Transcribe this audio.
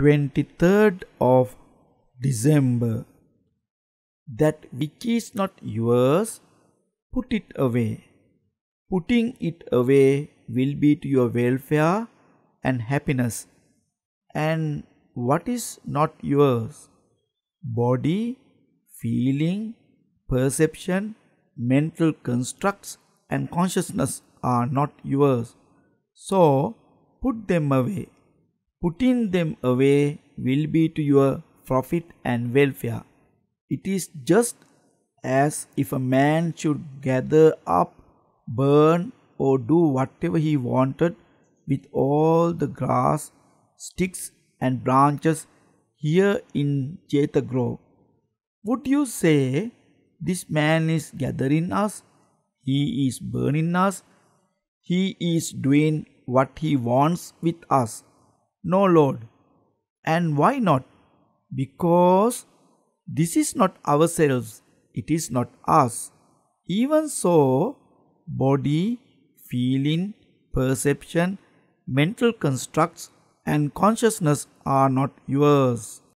23rd of December. That which is not yours, put it away. Putting it away will be to your welfare and happiness. And what is not yours? Body, feeling, perception, mental constructs, and consciousness are not yours. So put them away. Putting them away will be to your profit and welfare. It is just as if a man should gather up, burn, or do whatever he wanted with all the grass, sticks, and branches here in Jeta Grove. Would you say this man is gathering us? He is burning us? He is doing what he wants with us? No, Lord. And why not? Because this is not ourselves, it is not us. Even so, body, feeling, perception, mental constructs, and consciousness are not yours.